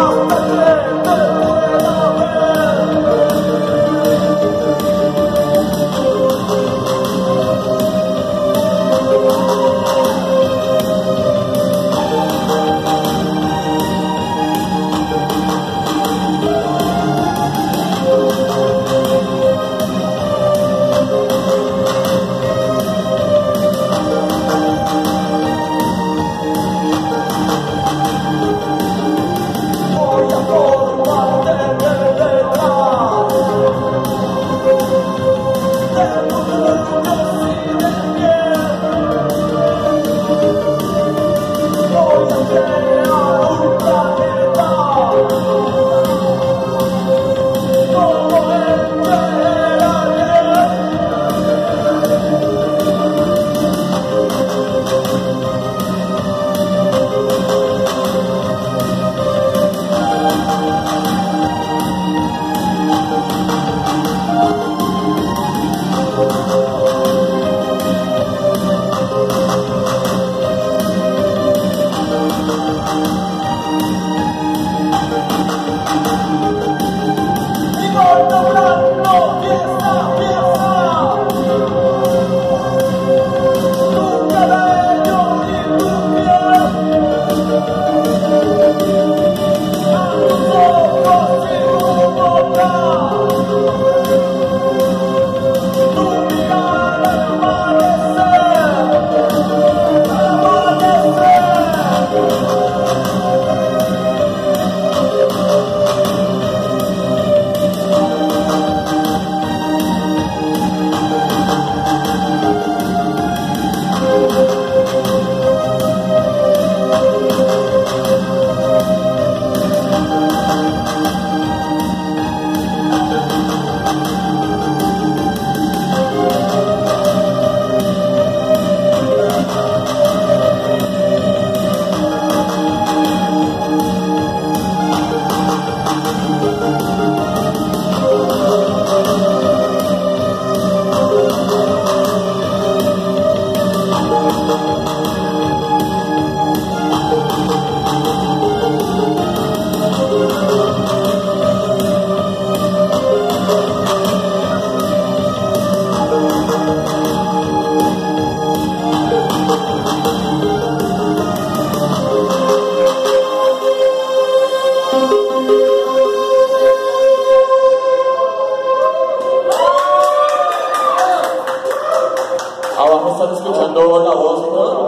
Oh. vamos a estar.